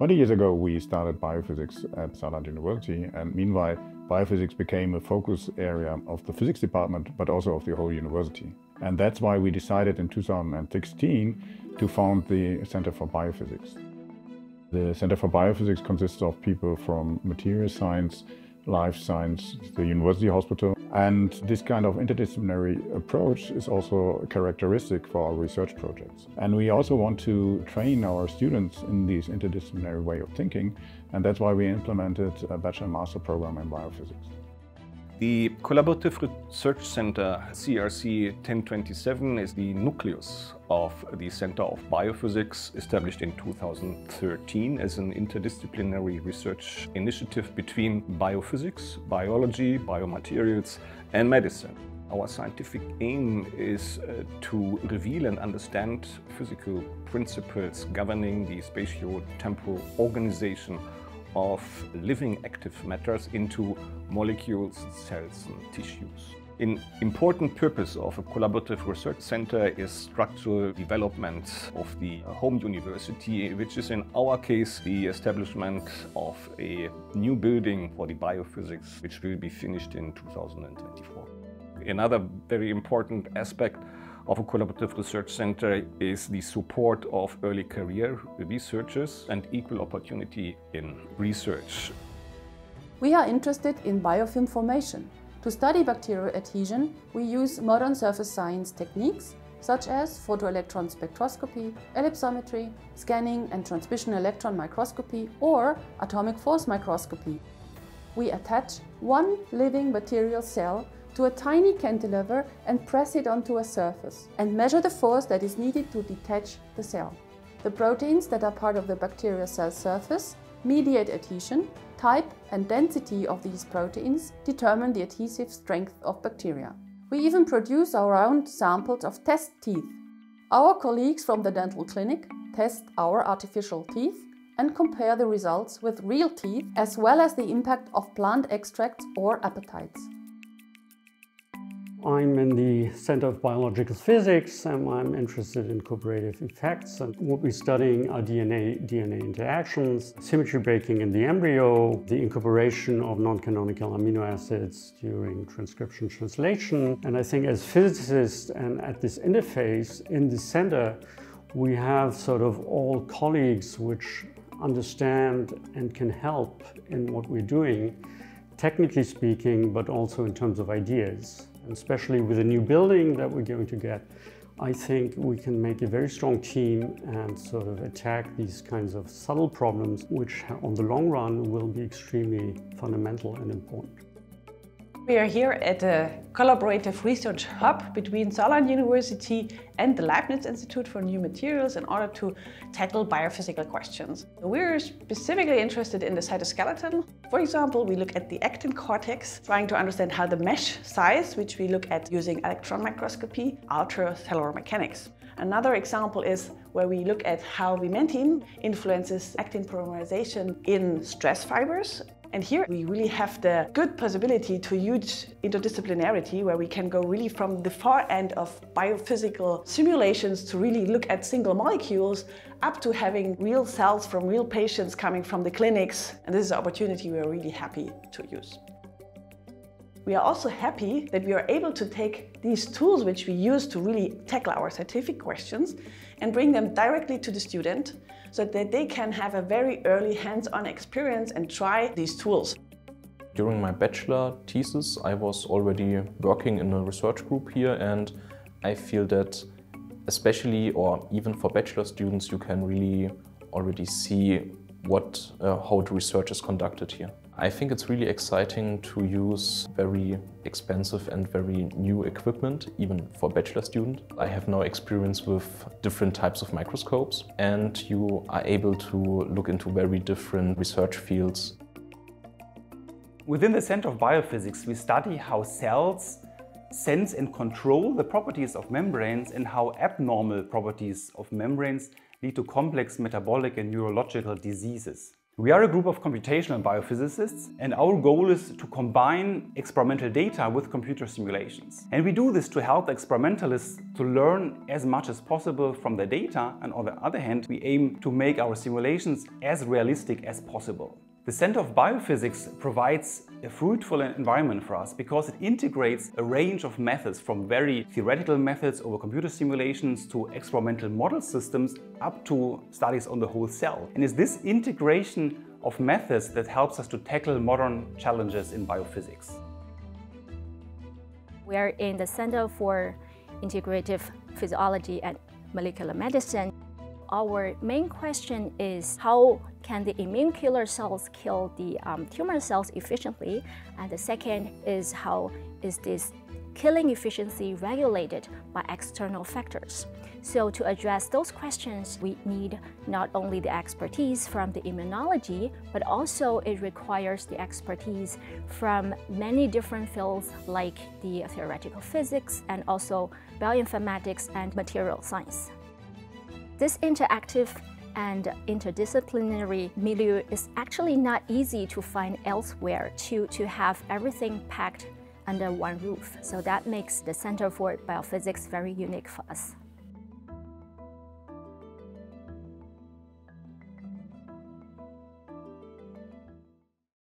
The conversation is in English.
20 years ago, we started biophysics at Saarland University, and meanwhile, biophysics became a focus area of the physics department, but also of the whole university. And that's why we decided in 2016 to found the Center for Biophysics. The Center for Biophysics consists of people from material science, life science, the university hospital. And this kind of interdisciplinary approach is also characteristic for our research projects. And we also want to train our students in this interdisciplinary way of thinking. And that's why we implemented a bachelor master program in biophysics. The Collaborative Research Center CRC 1027 is the nucleus of the Center of Biophysics established in 2013 as an interdisciplinary research initiative between biophysics, biology, biomaterials and medicine. Our scientific aim is uh, to reveal and understand physical principles governing the spatio-temporal organization of living active matters into molecules, cells and tissues. An important purpose of a collaborative research center is structural development of the home university, which is in our case the establishment of a new building for the biophysics, which will be finished in 2024. Another very important aspect of a collaborative research center is the support of early career researchers and equal opportunity in research. We are interested in biofilm formation. To study bacterial adhesion, we use modern surface science techniques such as photoelectron spectroscopy, ellipsometry, scanning and transmission electron microscopy or atomic force microscopy. We attach one living bacterial cell to a tiny cantilever and press it onto a surface and measure the force that is needed to detach the cell. The proteins that are part of the bacterial cell surface mediate adhesion, type and density of these proteins determine the adhesive strength of bacteria. We even produce our own samples of test teeth. Our colleagues from the dental clinic test our artificial teeth and compare the results with real teeth as well as the impact of plant extracts or apatites. I'm in the Center of Biological Physics and I'm interested in cooperative effects. And we'll be studying are DNA, DNA interactions, symmetry breaking in the embryo, the incorporation of non-canonical amino acids during transcription translation. And I think as physicists and at this interface in the center, we have sort of all colleagues which understand and can help in what we're doing, technically speaking, but also in terms of ideas especially with the new building that we're going to get, I think we can make a very strong team and sort of attack these kinds of subtle problems, which on the long run will be extremely fundamental and important. We are here at a collaborative research hub between Saarland University and the Leibniz Institute for New Materials in order to tackle biophysical questions. We're specifically interested in the cytoskeleton. For example, we look at the actin cortex, trying to understand how the mesh size, which we look at using electron microscopy, alters cellular mechanics. Another example is where we look at how vimentin influences actin polymerization in stress fibers and here we really have the good possibility to use interdisciplinarity where we can go really from the far end of biophysical simulations to really look at single molecules up to having real cells from real patients coming from the clinics. And this is an opportunity we are really happy to use. We are also happy that we are able to take these tools which we use to really tackle our scientific questions and bring them directly to the student so that they can have a very early hands-on experience and try these tools. During my bachelor thesis, I was already working in a research group here and I feel that especially or even for bachelor students, you can really already see what, uh, how the research is conducted here. I think it's really exciting to use very expensive and very new equipment, even for bachelor student. I have now experience with different types of microscopes and you are able to look into very different research fields. Within the Center of Biophysics, we study how cells sense and control the properties of membranes and how abnormal properties of membranes lead to complex metabolic and neurological diseases. We are a group of computational biophysicists and our goal is to combine experimental data with computer simulations. And we do this to help experimentalists to learn as much as possible from the data and on the other hand we aim to make our simulations as realistic as possible. The Center of Biophysics provides a fruitful environment for us because it integrates a range of methods from very theoretical methods over computer simulations to experimental model systems up to studies on the whole cell. And it's this integration of methods that helps us to tackle modern challenges in biophysics. We are in the Center for Integrative Physiology and Molecular Medicine our main question is how can the immune killer cells kill the um, tumor cells efficiently? And the second is how is this killing efficiency regulated by external factors? So to address those questions, we need not only the expertise from the immunology, but also it requires the expertise from many different fields like the theoretical physics and also bioinformatics and material science. This interactive and interdisciplinary milieu is actually not easy to find elsewhere to, to have everything packed under one roof. So that makes the Center for Biophysics very unique for us.